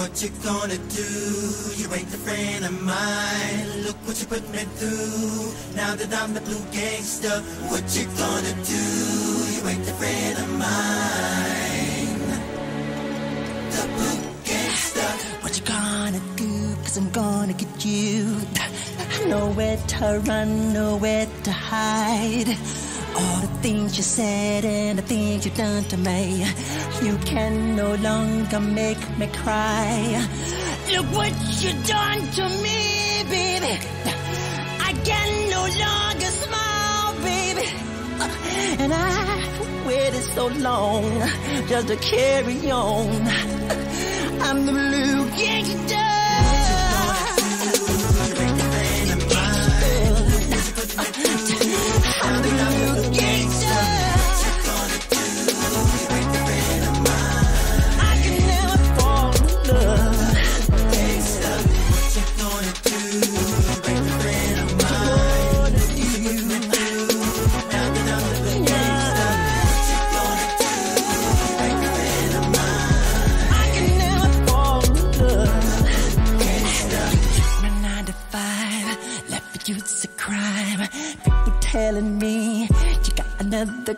what you gonna do? You ain't a friend of mine. Look what you put me through. Now that I'm the blue gangster, what you gonna do? You ain't a friend of mine. The blue gangster. What you gonna do? Cause I'm gonna get you. Nowhere to run, nowhere to hide. All the things you said and the things you done to me. You can no longer make me cry. Look what you done to me, baby. I can no longer smile, baby. And I waited so long just to carry on. I'm the blue gangster.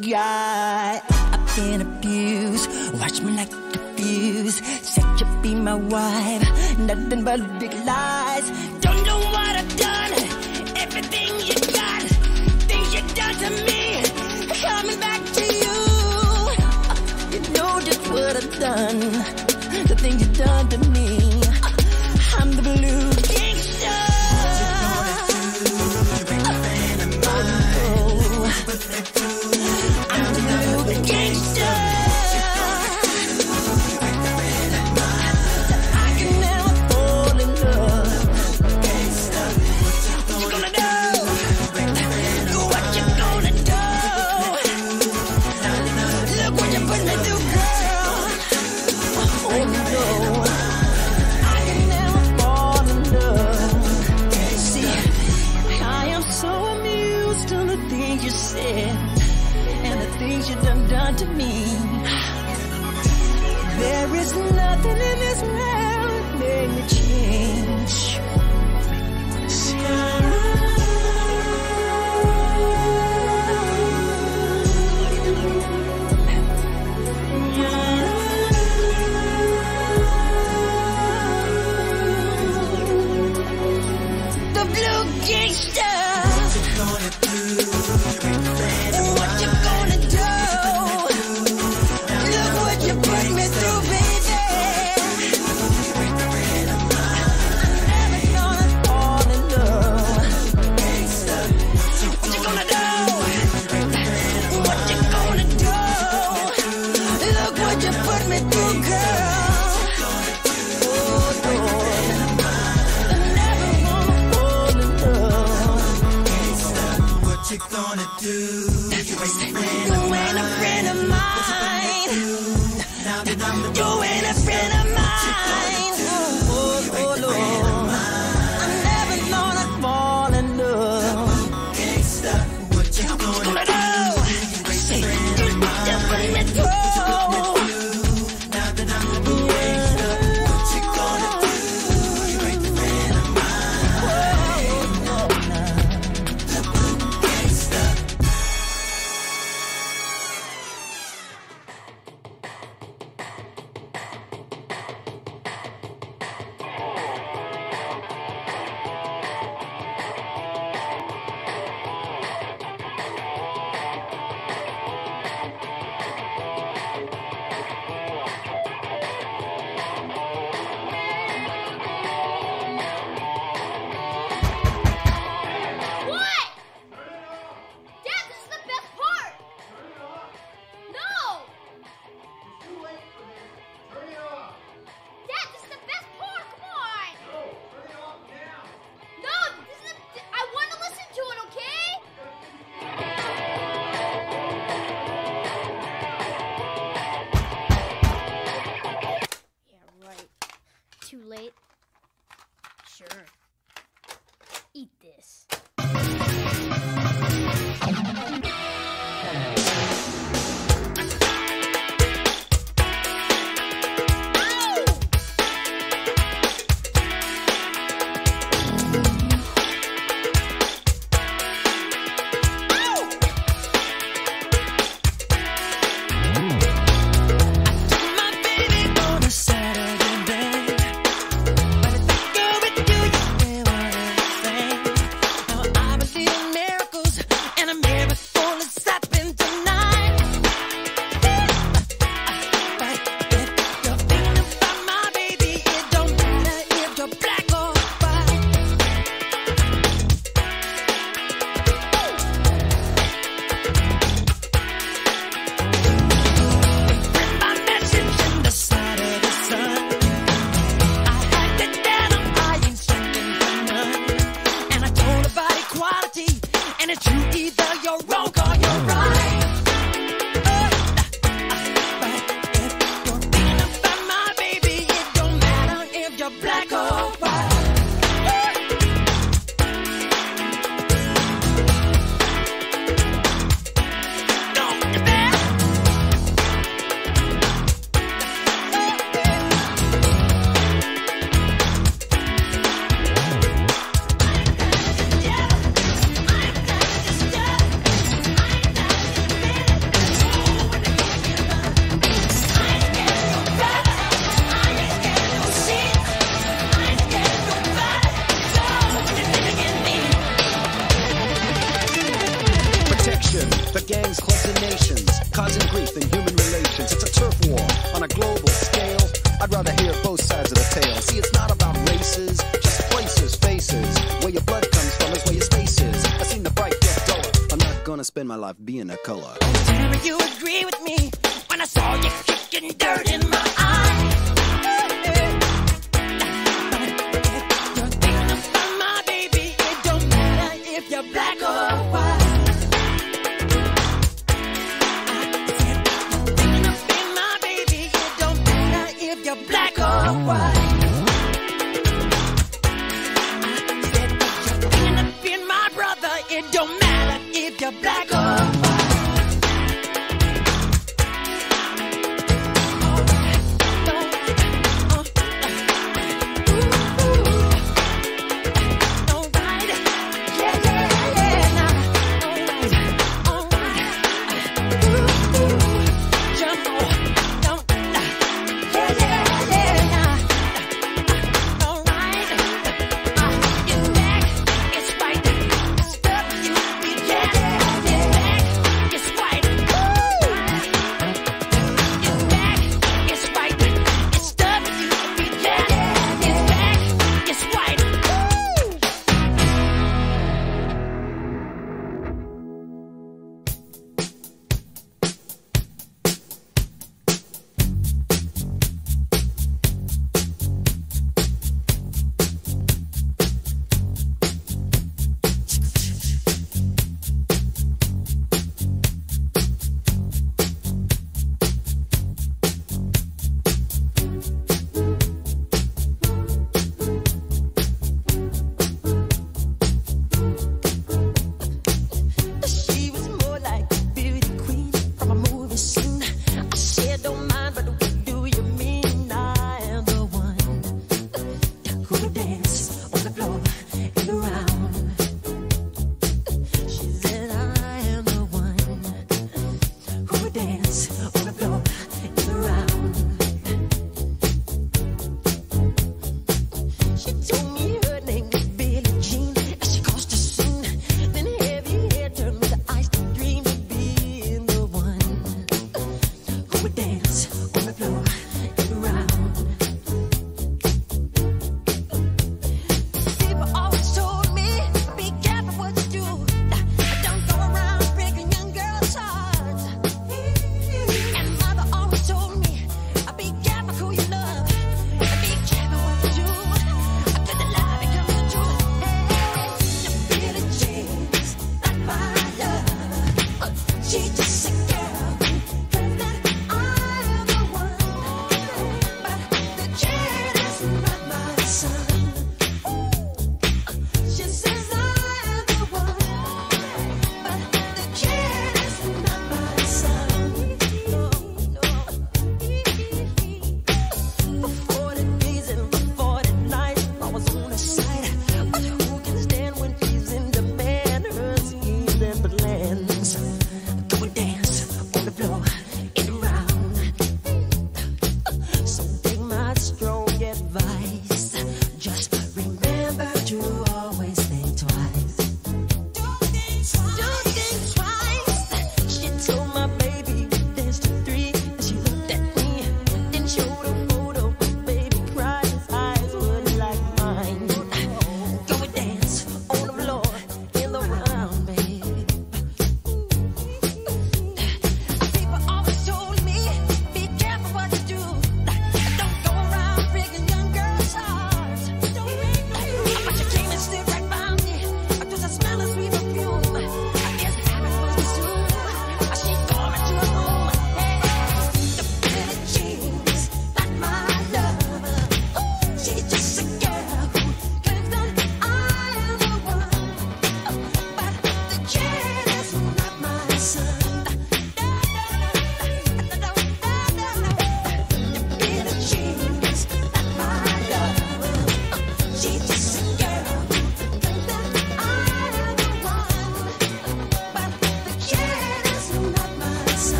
Guy. I've been abused, watch me like the fuse. Said you'd be my wife, nothing but big lies. Don't know what I've done, everything you got, things you done to me, coming back to you. You know just what I've done, the things you've done to me.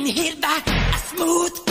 can hear the smooth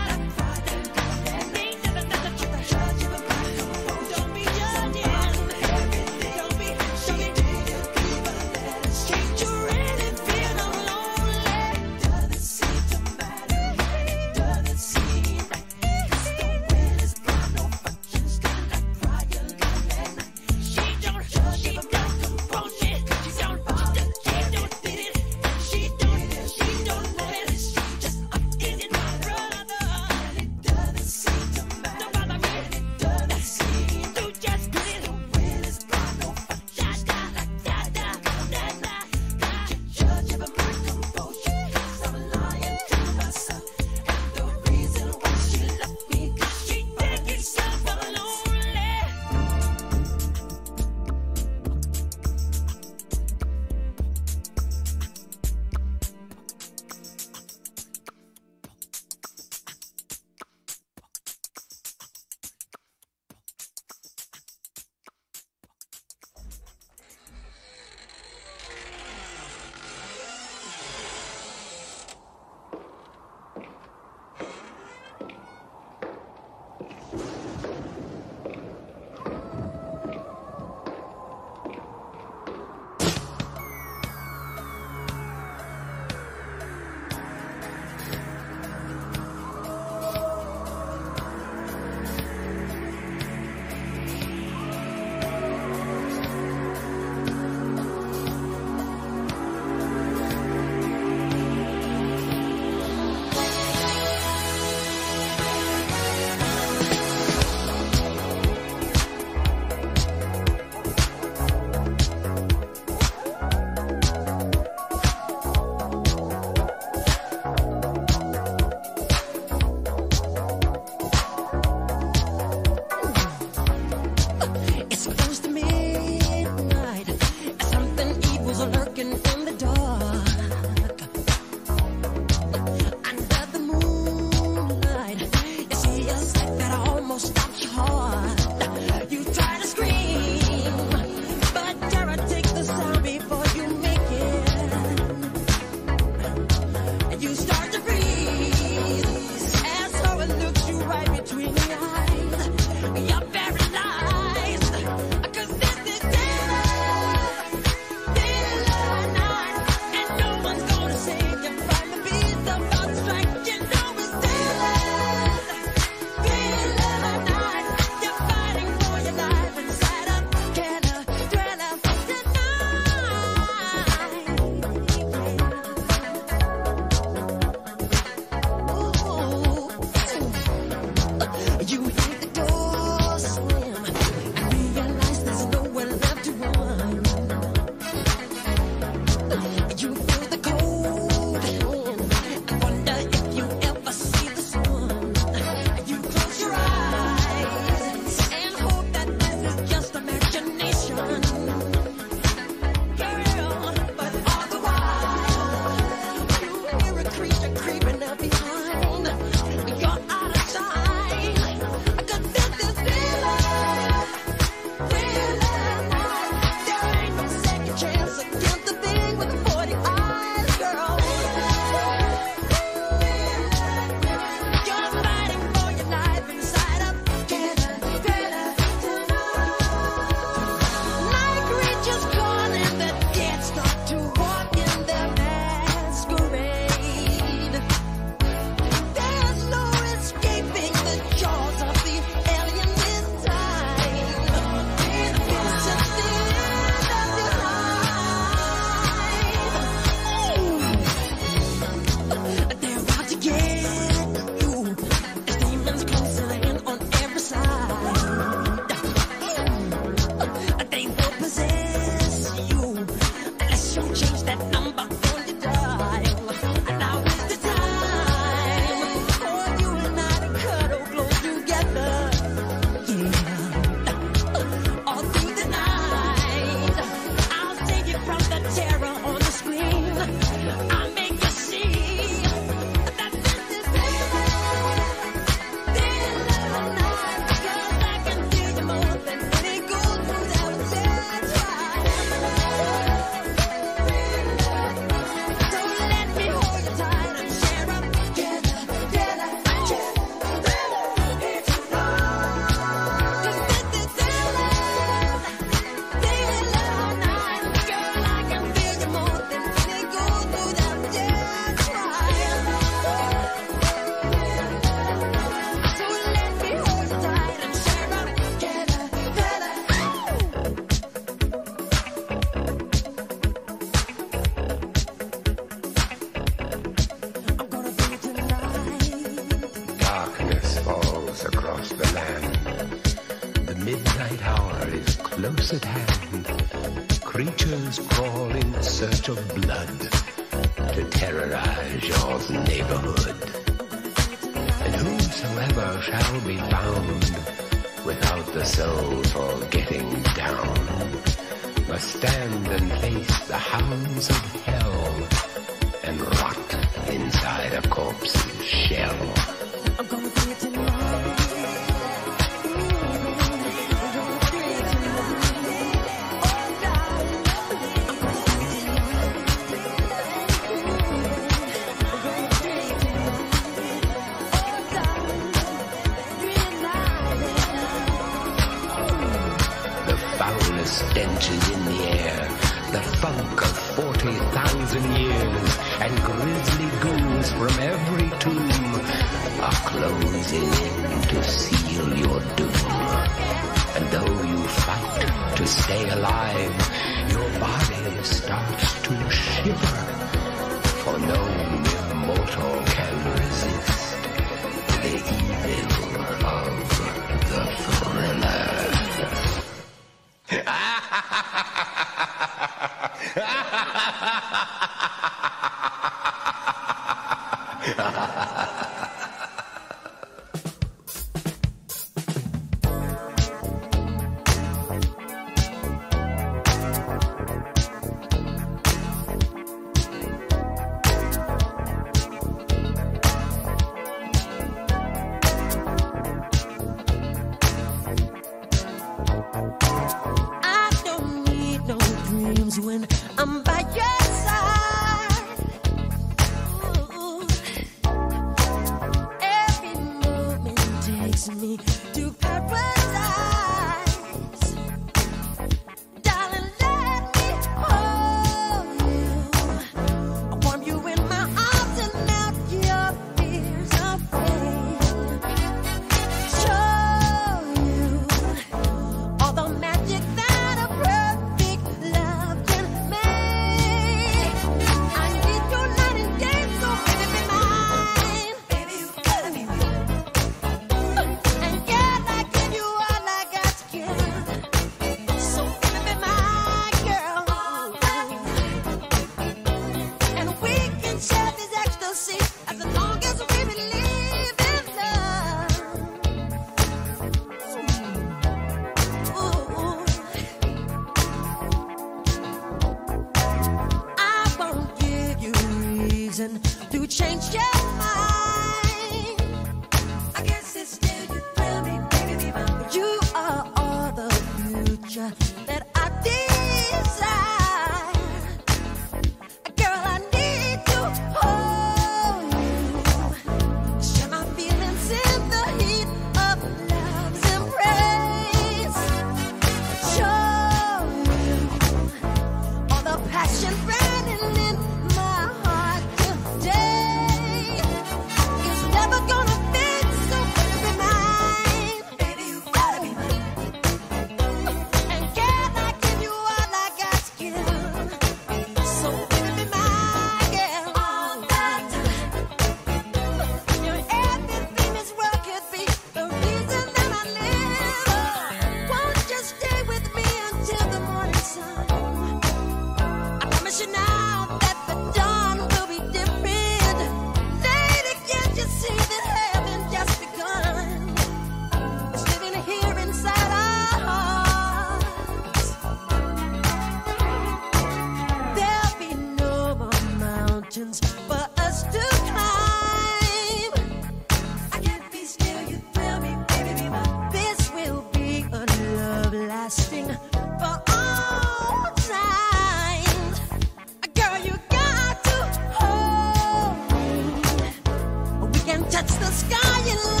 touch the sky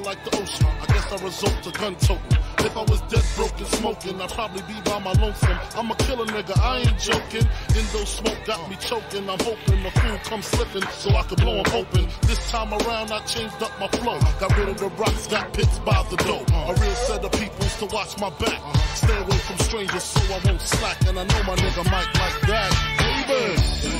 like the ocean. I guess I resort to gun toting. If I was dead, broke, and smoking, I'd probably be by my lonesome. I'm a killer nigga, I ain't joking. Indo smoke got me choking. I'm hoping the fool comes slipping so I can blow him open. This time around, I changed up my flow. Got rid of the rocks, got pits by the dough. A real set of peoples to watch my back. Stay away from strangers so I won't slack. And I know my nigga might like that. Baby.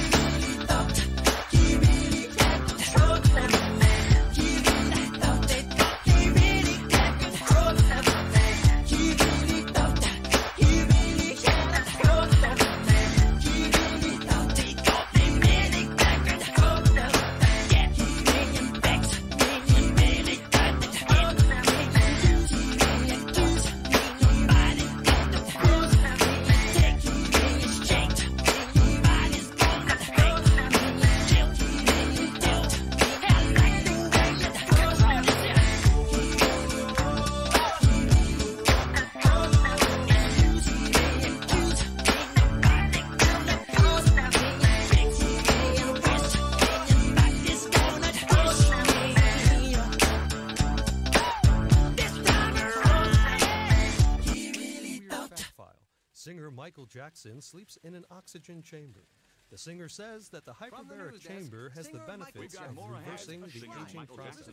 Michael Jackson sleeps in an oxygen chamber. The singer says that the hyperbaric chamber has the benefits of reversing the aging process.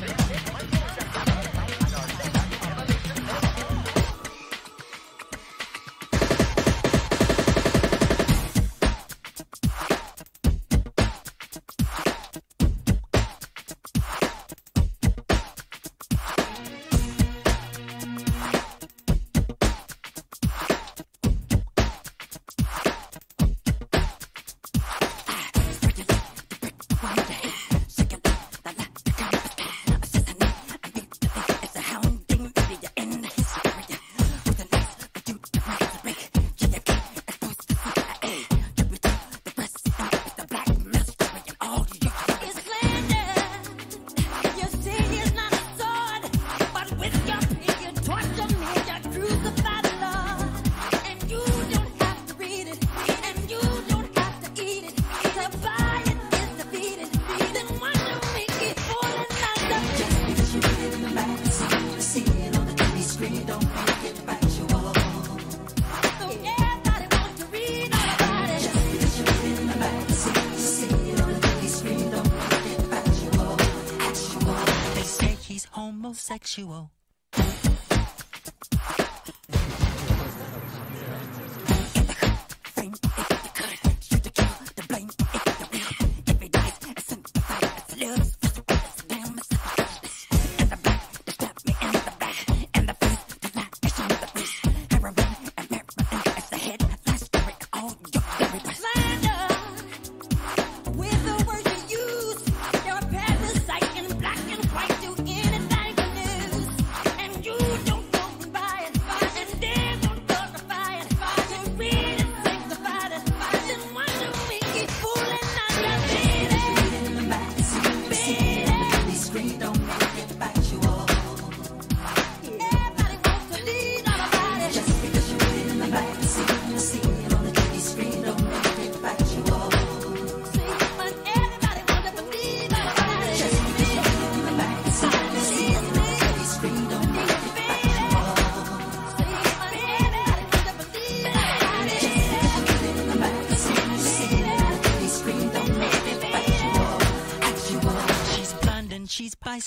It's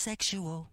screen,